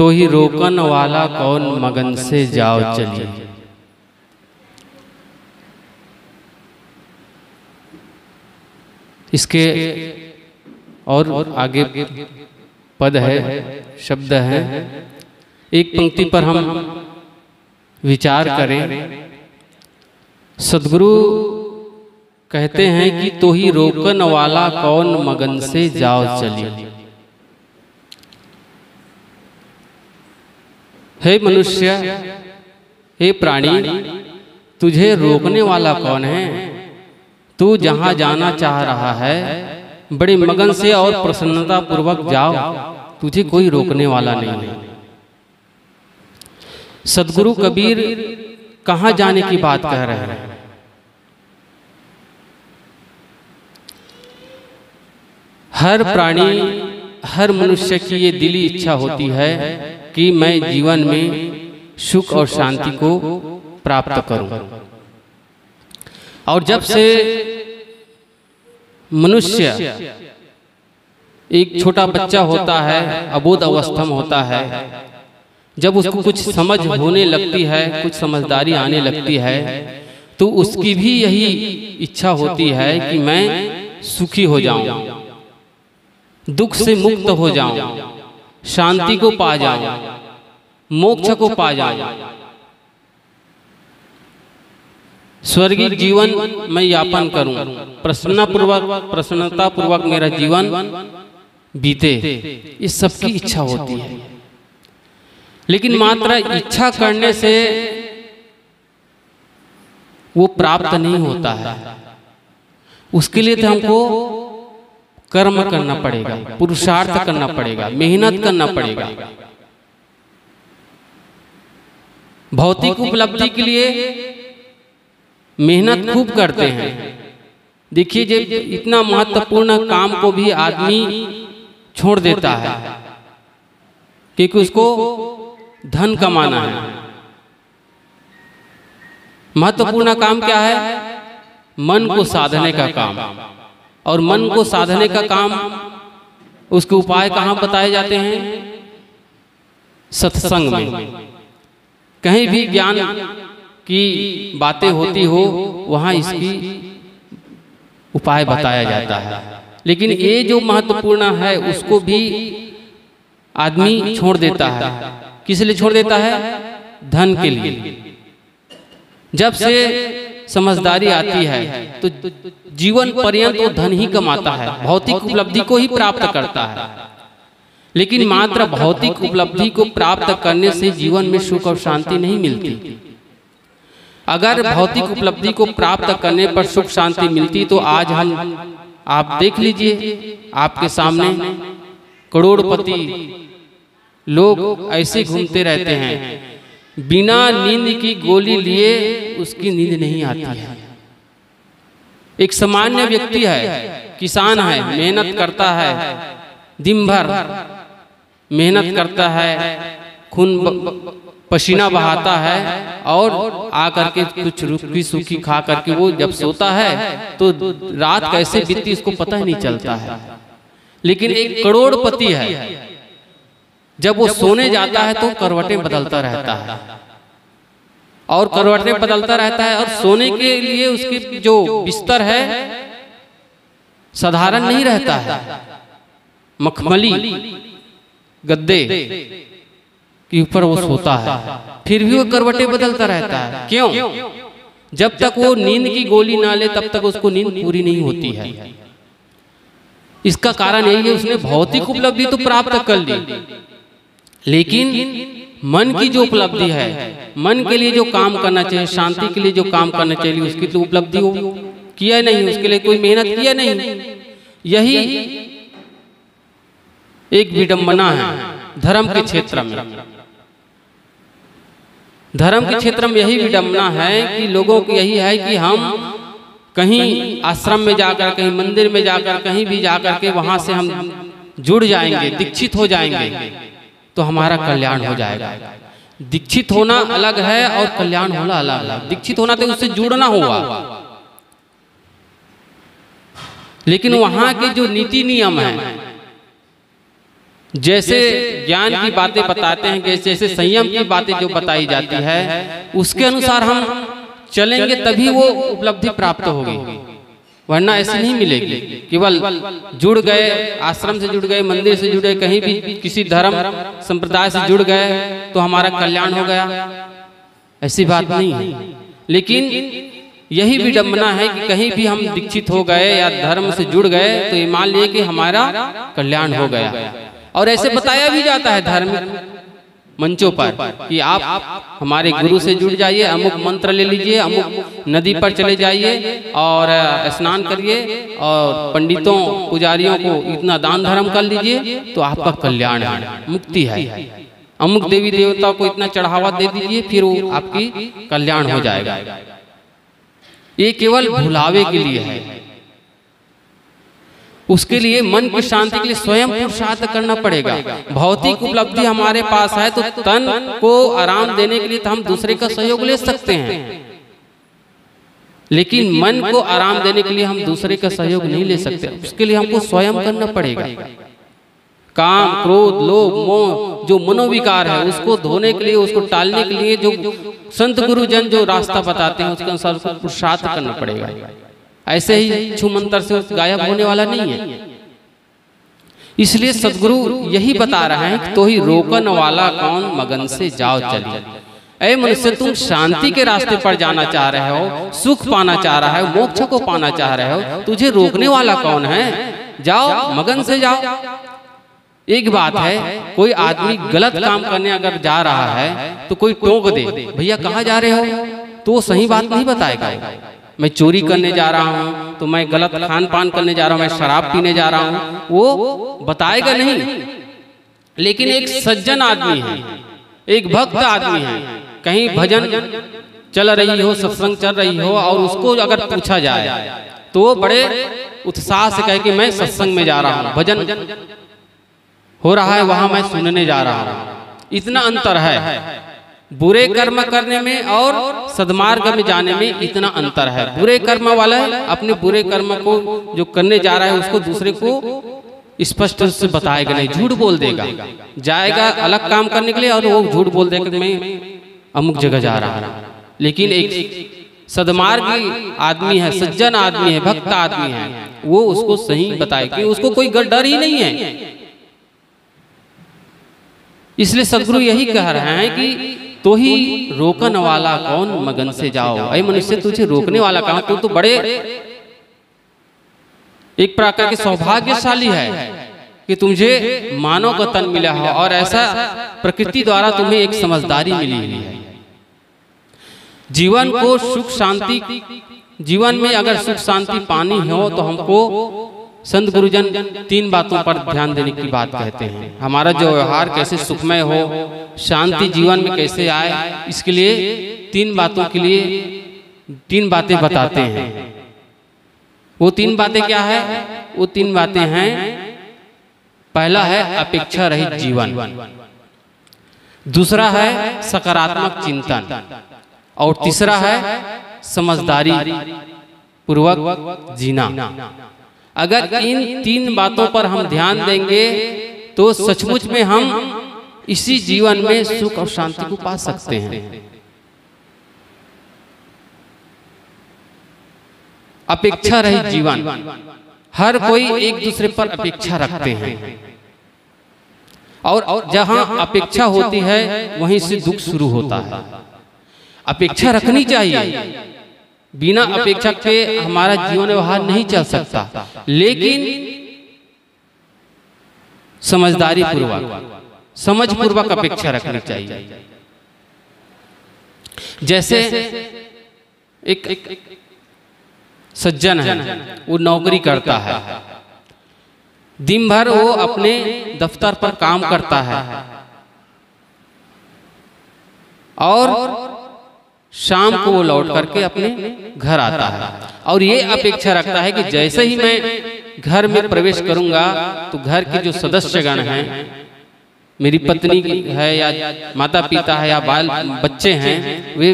तो ही रोकन वाला कौन मगन से जाओ चलिए। इसके और आगे पद है शब्द है। एक पंक्ति पर हम विचार करें। सदगुरु कहते हैं कि तो ही रोकन वाला कौन मगन से जाओ चलिए। हे मनुष्य, हे प्राणी, तुझे रोकने वाला कौन है? तू जहाँ जाना चाह रहा है, बड़े मगन से और प्रसन्नता पूर्वक जाओ, तुझे कोई रोकने वाला नहीं है। सदगुरु कबीर कहाँ जाने की बात कह रहे हैं? हर प्राणी हर मनुष्य की ये दिली इच्छा होती है कि मैं जीवन में सुख और शांति को प्राप्त करूँ। और जब से मनुष्य एक छोटा बच्चा होता है अबोध अवस्था में होता है जब उसको कुछ समझ होने लगती है कुछ समझदारी आने लगती है तो उसकी भी यही इच्छा होती है कि मैं सुखी हो जाऊँ। दुख से मुक्त हो जाऊँ। शांति को पा जाऊँ। मोक्ष को पा जाऊँ। स्वर्गीय जीवन मैं यापन करूँ। प्रसन्नता पूर्वक प्रसन्नता पूर्वक मेरा जीवन बीते। इस सबकी इच्छा होती है। लेकिन मात्र इच्छा करने से वो प्राप्त नहीं होता है। उसके लिए तो हमको कर्म करना पड़ेगा पुरुषार्थ करना पड़ेगा मेहनत करना पड़ेगा। भौतिक उपलब्धि के लिए मेहनत खूब करते हैं। देखिए जब इतना महत्वपूर्ण काम को भी आदमी छोड़ देता है क्योंकि उसको धन कमाना है। महत्वपूर्ण काम क्या है? मन को साधने का काम। और मन को साधने का काम उसके उपाय कहाँ बताए जाते हैं? सत्संग में। कहीं भी ज्ञान की बातें होती हो वहाँ इसकी उपाय बताया जाता है। लेकिन ये जो महत्वपूर्ण है उसको भी आदमी छोड़ देता है। किस लिए छोड़ देता है? धन के लिए। जब से समझदारी आती है तो जीवन पर्यंत वो धन ही कमाता है भौतिक उपलब्धि को ही प्राप्त करता है। लेकिन मात्र भौतिक उपलब्धि को प्राप्त करने से जीवन में सुख और शांति नहीं मिलती। अगर भौतिक उपलब्धि को प्राप्त करने पर सुख शांति मिलती तो आज हम आप देख लीजिए आपके सामने करोड़पति लोग ऐसे घूमते रहते हैं। बिना नींद की गोली लिए उसकी नींद नहीं आती है। एक सामान्य व्यक्ति है, किसान है, मेहनत करता है दिन भर मेहनत करता है, खून पसीना बहाता है और आकर के कुछ रुखी सूखी खा करके वो जब सोता है तो रात कैसे बीतती उसको पता ही नहीं चलता है। लेकिन एक करोड़पति है जब वो सोने जाता है तो करवटें बदलता रहता है। और करवटें बदलता रहता है। और सोने के लिए उसके जो बिस्तर है साधारण नहीं रहता है। मखमली गद्दे के ऊपर वो सोता है। फिर भी वो करवटें बदलता रहता है। क्यों? जब तक वो नींद की गोली ना ले तब तक उसको नींद पूरी नहीं होती है। इसका कारण यही है उसने भौतिक उपलब्धि तो प्राप्त कर ली। लेकिन मन की जो उपलब्धि है, मन के लिए जो काम करना चाहिए, शांति के लिए जो काम करना चाहिए, उसकी तो उपलब्धि हो, किया नहीं, उसके लिए कोई मेहनत किया नहीं। यही एक विडंबना है धर्म के क्षेत्र में। धर्म के क्षेत्र में यही विडंबना है कि लोगों को यही है कि हम कहीं आश्रम में जाकर, कहीं मंदिर में जाकर, कहीं भी जाकर के वहाँ से हम जुड़ जाएँगे, दीक्षित हो जाएँगे। तो हमारा कल्याण हो जाएगा। दीक्षित होना अलग है और कल्याण होना अलग है। दीक्षित होना तो उससे जुड़ना होगा। लेकिन वहाँ के जो नीति नियम है जैसे ज्ञान की बातें बताते हैं कि जैसे संयम की बातें जो बताई जाती है उसके अनुसार हम चलेंगे तभी वो उपलब्धि प्राप्त होगी। वरना ऐसे नहीं मिलेगी। केवल जुड़ गए, आश्रम से जुड़ गए, मंदिर से जुड़, कहीं भी किसी धर्म, संप्रदाय से जुड़ गए तो हमारा कल्याण हो गया। ऐसी बात नहीं है। लेकिन यही विडम्बना है कि कहीं भी हम दीक्षित हो गए या धर्म से जुड़ गए तो ये मान लिए कि हमारा कल्याण हो गया। और ऐसे बताया भी जाता है धार्मिक मंचों पर कि आप हमारे गुरु से जुड़ जाइए अमुक मंत्र ले लीजिए अमुक नदी पर चले जाइए और स्नान करिए और पंडितों पुजारियों को इतना दान धर्म कर लीजिए तो आपका कल्याण है मुक्ति है। अमुक देवी देवता को इतना चढ़ावा दे दीजिए फिर वो आपकी कल्याण हो जाएगा। ये केवल भुलावे के लिए है। उसके लिए मन की शांति के लिए स्वयं पुरुषार्थ करना पड़ेगा। भौतिक उपलब्धि हमारे पास है तो तन को आराम देने के लिए तो हम दूसरे का सहयोग ले सकते हैं। लेकिन मन को आराम देने के लिए हम दूसरे का सहयोग नहीं ले सकते। उसके लिए हमको स्वयं करना पड़ेगा। काम क्रोध लोभ मोह जो मनोविकार है उसको धोने के लिए उसको टालने के लिए जो संत गुरुजन जो रास्ता बताते हैं उसके अनुसार उसको पुरुषार्थ करना पड़ेगा। ऐसे ही छू मंत्र से गायब होने वाला नहीं है। इसलिए सदगुरु यही बता रहे हैं तो ही रोकन वाला कौन मगन से जाओ चलिए। अरे मनुष्य, तुम शांति के रास्ते पर जाना चाह रहे हो, सुख पाना चाह रहा है, मोक्ष को पाना चाह रहे हो, तुझे रोकने वाला कौन है? जाओ, मगन से जाओ। एक बात है, कोई आदमी गलत काम करने अगर जा रहा है तो कोई टोक दे, भैया, कहाँ जा रहे हो? तो सही बात नहीं बताएगा। मैं चोरी करने जा रहा हूँ तो मैं गलत खान पान करने जा रहा हूँ मैं शराब पीने जा रहा हूँ। वो बताएगा नहीं। लेकिन एक सज्जन आदमी है। एक भक्त आदमी है। कहीं भजन चल रही हो सत्संग चल रही हो और उसको अगर पूछा जाए तो वो बड़े उत्साह से कहे कि मैं सत्संग में जा रहा हूँ। भजन हो। रहा है वहाँ मैं सुनने जा रहा हूँ। इतना अंतर है। बुरे कर्म करने में और सदमार्ग में जाने में इतना अंतर है। बुरे कर्म वाला अपने बुरे कर्म को जो करने जा रहा है उसको दूसरे को स्पष्ट रूप से बताएगा नहीं झूठ बोल देगा। जाएगा अलग काम करने के लिए और वो झूठ बोल देगा मैं अमुक जगह जा रहा हूँ। लेकिन एक सदमार्ग आदमी है सज्जन आदमी है भक्त आदमी है। वो उसको सही बताएगी उसको कोई डर ही नहीं है इसलिए सदगुरु यही कह रहे हैं। कि तो ही रोकन वाला कौन मगन से जाओ? अरे मनुष्य, तुझे रोकने वाला कहा? तू तो बड़े एक प्रकार के सौभाग्यशाली है कि तुझे मानव का तन मिला है और ऐसा प्रकृति द्वारा तुम्हें एक समझदारी मिली हुई है। जीवन को सुख शांति, जीवन में अगर सुख शांति पानी हो तो हमको संत गुरुजन तीन बातों पर ध्यान देने की बात कहते हैं। हमारा जो व्यवहार कैसे सुखमय हो, शांति जीवन में कैसे आए, इसके लिए तीन बातों के लिए तीन बातें बताते हैं। वो तीन बातें क्या है? वो तीन बातें हैं। पहला है अपेक्षा रहित जीवन। दूसरा है सकारात्मक चिंतन। और तीसरा है समझदारी पूर्वक जीना। अगर इन तीन बातों पर हम ध्यान देंगे तो सचमुच में हम इसी जीवन में सुख और शांति को पा सकते हैं। अपेक्षा रहित जीवन। हर कोई एक दूसरे पर अपेक्षा रखते हैं। और जहाँ अपेक्षा होती है वहीं से दुख शुरू होता है। अपेक्षा रखनी चाहिए। बिना अपेक्षा के हमारा जीवन व्यवहार नहीं चल सकता। लेकिन समझदारी पूर्वक समझ पूर्वक अपेक्षा रखनी चाहिए। जैसे एक, सज्जन है वो नौकरी करता है। दिन भर वो अपने दफ्तर पर काम करता है। और शाम को वो लौट करके अपने घर आता है। और ये अपेक्षा रखता है कि जैसे ही मैं घर में प्रवेश करूँगा तो घर के जो सदस्यगण हैं मेरी पत्नी है या माता पिता है या बाल बच्चे हैं वे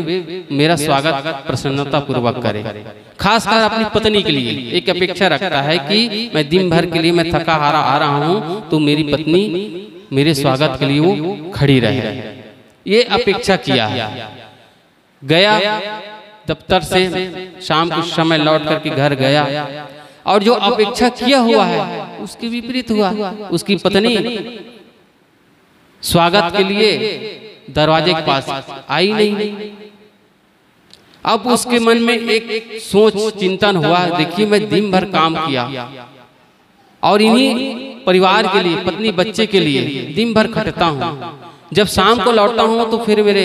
मेरा स्वागत प्रसन्नता पूर्वक करें। खासकर अपनी पत्नी के लिए एक अपेक्षा रखता है कि मैं दिन भर के लिए मैं थका हारा आ रहा हूँ तो मेरी पत्नी मेरे स्वागत के लिए वो खड़ी रहे। ये अपेक्षा किया है। गया दफ्तर से शाम के समय लौट करके घर गया। और जो अपेक्षा किया हुआ है उसके विपरीत हुआ। उसकी पत्नी स्वागत के लिए दरवाजे के पास आई नहीं। अब उसके मन में एक सोच चिंतन हुआ देखिए मैं दिन भर काम किया। और इन्हीं परिवार के लिए पत्नी बच्चे के लिए दिन भर खटता हूँ। जब शाम को लौटता हूँ तो फिर मेरे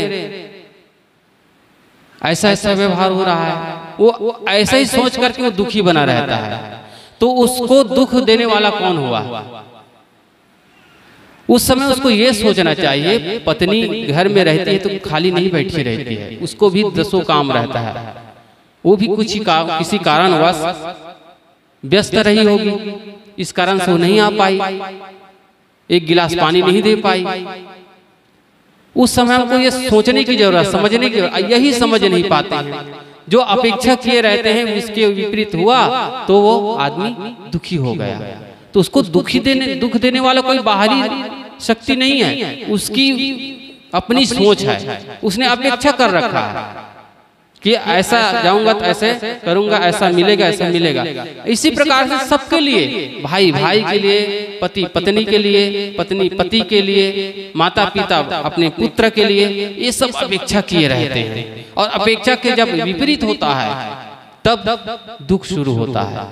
ऐसा ऐसा व्यवहार हो रहा है। वो ऐसा ही सोच करके वो दुखी बना रहता है। तो उसको दुख देने वाला कौन हुआ? उस समय उसको ये सोचना चाहिए पत्नी घर में रहती है तो खाली नहीं बैठी रहती है। उसको भी दसों काम रहता है। वो भी कुछ ही का, किसी कारणवश व्यस्त रही होगी। इस कारण से वो नहीं आ पाई। एक गिलास पानी नहीं दे पाई। उस समय हमको ये सोचने की ज़रूरत समझने की यही समझ नहीं पाते। हैं जो अपेक्षा किए रहते हैं उसके विपरीत हुआ तो वो आदमी दुखी हो गया। तो उसको दुखी देने दुख देने वाला कोई बाहरी शक्ति नहीं है। उसकी अपनी सोच है। उसने अपेक्षा कर रखा। है। कि ऐसा जाऊँगा तो ऐसे करूँगा ऐसा मिलेगा ऐसा मिलेगा इसी प्रकार से सबके लिए भाई भाई के लिए पति पत्नी के लिए पत्नी पति के लिए माता पिता अपने पुत्र के लिए ये सब अपेक्षा किए रहते हैं। और अपेक्षा के जब विपरीत होता है तब दुख शुरू होता है।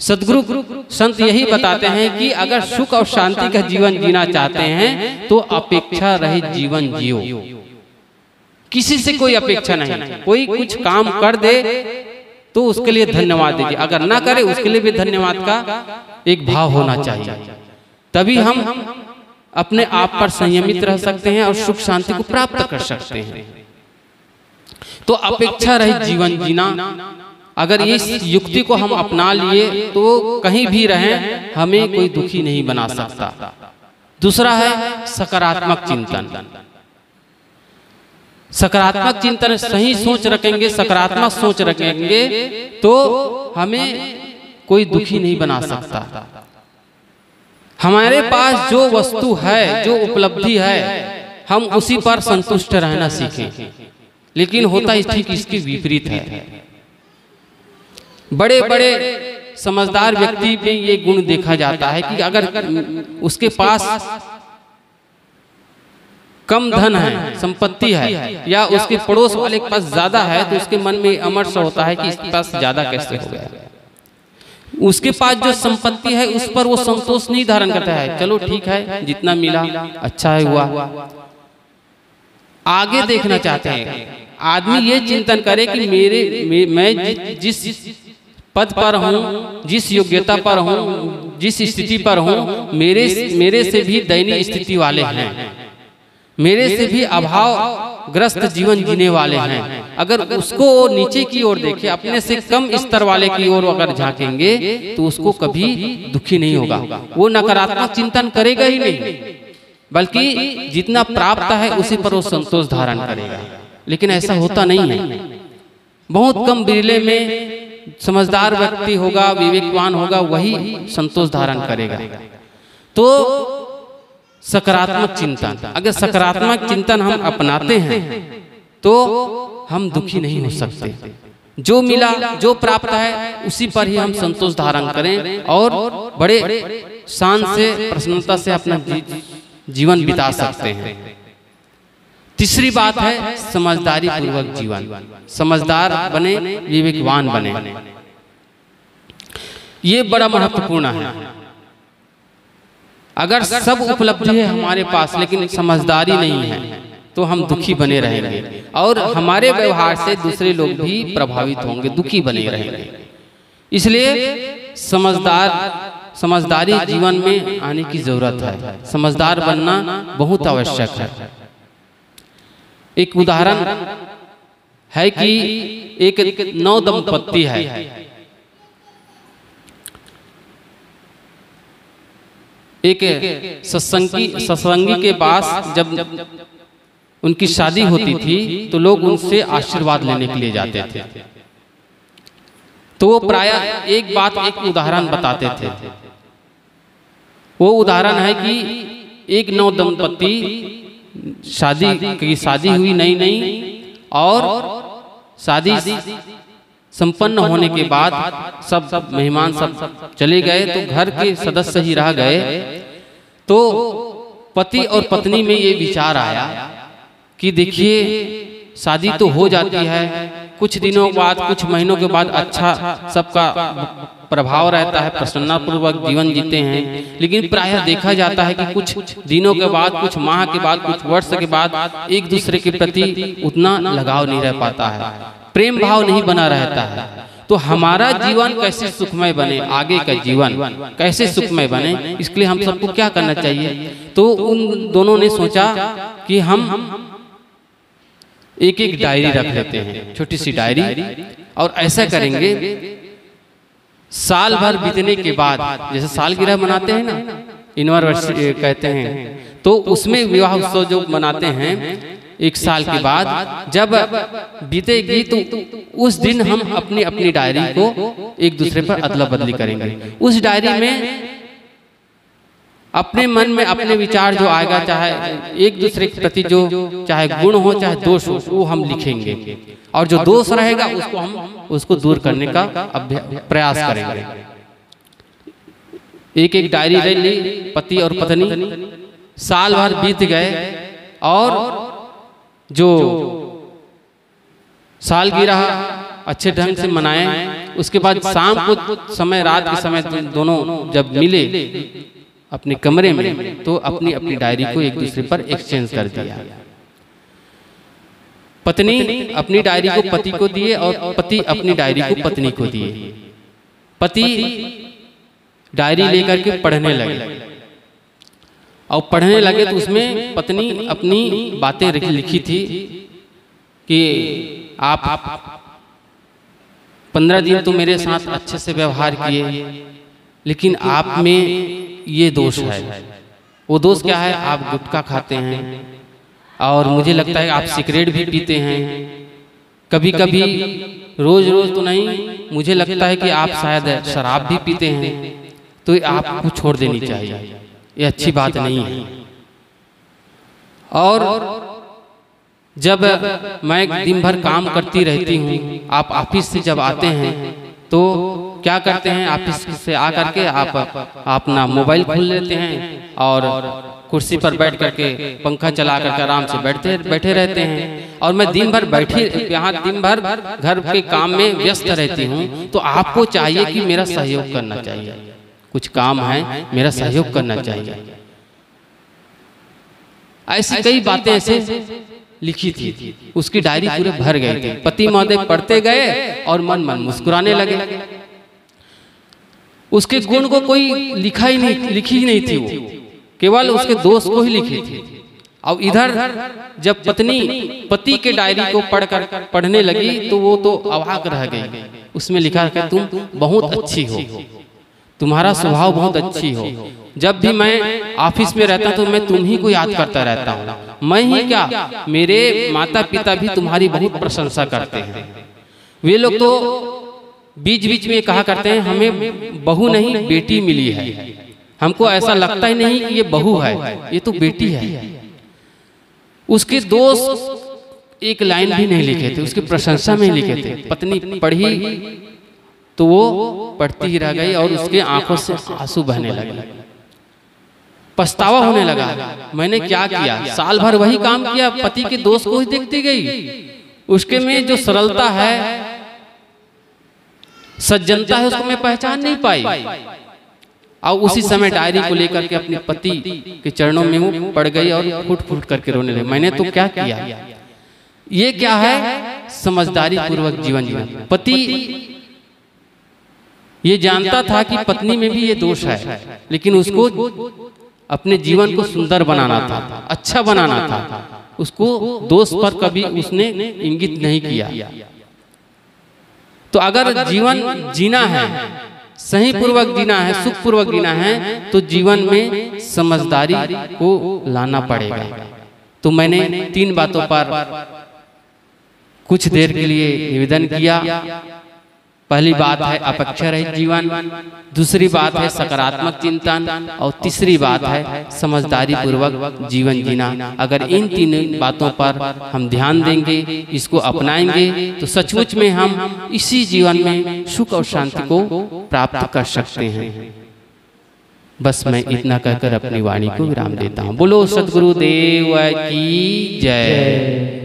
सदगुरु संत यही बताते हैं कि अगर सुख और शांति का जीवन जीना चाहते हैं तो अपेक्षा रहित जीवन जियो। किसी से कोई अपेक्षा नहीं। कोई कुछ काम कर दे तो उसके लिए धन्यवाद दीजिए। अगर ना करे उसके लिए भी धन्यवाद का एक भाव होना चाहिए। तभी हम अपने आप पर संयमित रह सकते हैं और सुख शांति को प्राप्त कर सकते हैं। तो अपेक्षा रहित जीवन जीना। अगर इस युक्ति को हम अपना लिए तो कहीं भी रहें हमें कोई दुखी नहीं बना सकता। दूसरा है सकारात्मक चिंतन। सकारात्मक चिंतन सही सोच रखेंगे, सकारात्मक सोच रखेंगे तो हमें कोई दुखी नहीं बना सकता। हमारे पास जो वस्तु है, जो उपलब्धि है, हम उसी पर संतुष्ट रहना सीखें। लेकिन होता ठीक इसके विपरीत है। बड़े बड़े समझदार व्यक्ति में ये गुण देखा जाता है कि अगर उसके पास कम धन है, संपत्ति है, या उसके पड़ोस वाले के पास ज़्यादा है तो उसके मन में अमर्ष होता है कि इसके पास ज़्यादा कैसे हो गया। उसके पास जो संपत्ति है, उस पर वो संतोष नहीं धारण करता है। चलो ठीक है, जितना मिला अच्छा है, हुआ। आगे देखना चाहते हैं। आदमी ये चिंतन करे कि मेरे, मैं जिस पद पर हूँ, जिस योग्यता पर हूँ, जिस स्थिति पर हूँ, मेरे मेरे से भी दयनीय स्थिति वाले हैं। मेरे से भी अभाव ग्रस्त जीवन जीने वाले हैं। अगर उसको नीचे की ओर देखे अपने से कम स्तर वाले की ओर अगर झांकेंगे तो उसको कभी दुखी नहीं होगा। वो नकारात्मक चिंतन करेगा ही नहीं। बल्कि जितना प्राप्त है उसी पर वो संतोष धारण करेगा। लेकिन ऐसा होता नहीं है। बहुत कम बिरले में समझदार व्यक्ति होगा विवेकवान होगा वही संतोष धारण करेगा। तो सकारात्मक चिंतन। अगर सकारात्मक चिंतन हम अपनाते हैं तो हम दुखी नहीं हो सकते। जो मिला जो प्राप्त है उसी पर ही हम संतोष धारण करें और बड़े शान से प्रसन्नता से अपना जीवन बिता सकते हैं। तीसरी बात है समझदारी पूर्वक जीवन। समझदार बने विवेकवान बने। ये बड़ा महत्वपूर्ण है। अगर सब उपलब्धि है हमारे पास लेकिन समझदारी नहीं है तो हम दुखी बने रहेंगे। और हमारे व्यवहार से दूसरे लोग भी प्रभावित होंगे दुखी बने रहेंगे। इसलिए समझदार समझदारी जीवन में आने की ज़रूरत है। समझदार बनना बहुत आवश्यक है। एक उदाहरण है कि एक नौ दंपत्ति है। एक सत्संगी सत्संगी के पास जब उनकी शादी होती थी तो लोग उनसे आशीर्वाद लेने के लिए जाते थे। तो वो प्राय एक बात, एक उदाहरण बताते थे। वो उदाहरण है कि एक नौ दंपति शादी की शादी हुई नई नई और शादी संपन्न होने के बाद सब सब मेहमान सब चले गए तो घर के सदस्य ही रह गए। तो पति और पत्नी में ये विचार आया कि देखिए शादी तो हो जाती है। कुछ दिनों बाद कुछ महीनों के बाद अच्छा सबका प्रभाव रहता है प्रसन्नपूर्वक जीवन जीते हैं। लेकिन प्रायः देखा जाता है कि कुछ दिनों के बाद कुछ माह के बाद कुछ वर्ष के बाद एक दूसरे के प्रति उतना लगाव नहीं रह पाता है। प्रेम भाव नहीं बना रहता है तो हमारा जीवन कैसे सुखमय बने आगे का जीवन कैसे सुखमय बने? इसके लिए हम सबको क्या करना चाहिए? तो उन दोनों ने सोचा कि हम एक एक डायरी रख लेते हैं छोटी सी डायरी और ऐसा करेंगे साल भर बीतने के बाद जैसे सालगिरह मनाते हैं ना यूनिवर्सिटी कहते हैं। तो उसमें विवाह उत्सव जो मनाते हैं एक साल के बाद जब बीतेगी तो उस दिन हम अपनी अपनी डायरी को एक दूसरे पर अदला बदली करेंगे। उस डायरी में अपने मन में अपने विचार जो आएगा चाहे एक दूसरे के प्रति जो चाहे गुण हो चाहे दोष हो वो हम लिखेंगे। और जो दोष रहेगा उसको हम उसको दूर करने का प्रयास करेंगे। एक एक डायरी ले ली पति और पत्नी। साल भर बीत गए और जो साल गिरह अच्छे ढंग से मनाए उसके बाद शाम को समय रात के समय दोनों जब मिले अपने कमरे में तो अपनी अपनी डायरी को एक दूसरे पर एक्सचेंज कर दिया। पत्नी अपनी डायरी को पति को दिए और पति अपनी डायरी को पत्नी को दिए। पति डायरी लेकर के पढ़ने लगे। और पढ़ने लगे तो उसमें पत्नी अपनी बातें लिखी थी कि आप पंद्रह दिन तो मेरे साथ अच्छे से व्यवहार किए। लेकिन आप में ये दोष है। वो दोष क्या है? आप गुटखा खाते हैं। और मुझे लगता है आप सिगरेट भी पीते हैं। कभी कभी रोज रोज तो नहीं मुझे लगता है कि आप शायद शराब भी पीते हैं। तो आपको छोड़ देनी चाहिए। ये अच्छी बात नहीं है। और जब मैं दिन भर काम करती रहती हूँ आप ऑफ़िस से जब आते हैं तो क्या करते हैं ऑफ़िस से आकर के आप अपना मोबाइल खोल लेते हैं और कुर्सी पर बैठ करके पंखा चला करके आराम से बैठते बैठे रहते हैं। और मैं दिन भर बैठी यहाँ दिन भर घर के काम में व्यस्त रहती हूँ तो आपको चाहिए कि मेरा सहयोग करना चाहिए। कुछ काम है मेरा सहयोग करना चाहिए। ऐसी कई बातें ऐसे लिखी थी उसकी डायरी पूरे भर गए थे। पति महोदय पढ़ते गए और मन मन मुस्कुराने लगे। उसके गुण को कोई लिखा ही नहीं लिखी ही नहीं थी वो। केवल उसके दोस्त को ही लिखी थी। और इधर जब पत्नी पति के डायरी को पढ़कर पढ़ने लगी तो वो तो अवाक रह गई। उसमें लिखा कि तुम बहुत अच्छी हो। तुम्हारा स्वभाव बहुत अच्छी हो। जब भी मैं ऑफ़िस में रहता तो मैं तुम ही को याद करता रहता हूँ। मैं ही क्या? मेरे माता पिता भी तुम्हारी बहुत प्रशंसा करते हैं। वे लोग तो बीच बीच में कहा करते हैं हमें बहू नहीं बेटी मिली है। हमको ऐसा लगता ही नहीं कि ये बहू है। ये तो बेटी है। उसके दोस्त एक लाइन भी नहीं लिखे थे उसकी प्रशंसा में लिखे थे। पत्नी पढ़ी तो वो पढ़ती ही रह गई और उसके आँखों से आँसू बहने लगे। पछतावा होने लगा। मैंने क्या किया साल भर वही काम किया पति के दोस्त को ही देखती गई। उसके में जो सरलता है सज्जनता है उसको मैं पहचान नहीं पाई। और उसी समय डायरी को लेकर के अपने पति के चरणों में वो पड़ गई और फुट फुट करके रोने लगे। मैंने तो क्या किया ये क्या है? समझदारी पूर्वक जीवन जीवन पति ये जानता था कि पत्नी में भी ये दोष है, लेकिन उसको अपने जीवन को सुंदर बनाना था अच्छा बनाना था। उसको दोष पर कभी उसने इंगित नहीं किया। तो अगर जीवन जीना है सही पूर्वक जीना है सुख पूर्वक जीना है तो जीवन में समझदारी को लाना पड़ेगा। तो मैंने तीन बातों पर कुछ देर के लिए निवेदन किया। पहली बात है अपेक्षा रहित जीवन दूसरी बात है सकारात्मक चिंतन और तीसरी बात है समझदारी पूर्वक जीवन जीना। अगर इन तीन बातों पर हम ध्यान देंगे इसको अपनाएँगे तो सचमुच में हम इसी जीवन में सुख और शांति को प्राप्त कर सकते हैं। बस मैं इतना कहकर अपनी वाणी को विराम देता हूँ। बोलो सदगुरुदेव की जय।